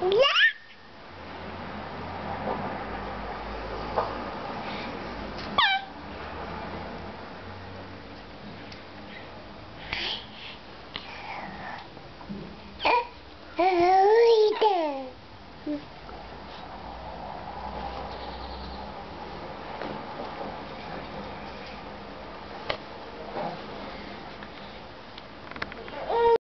Mm-hmm.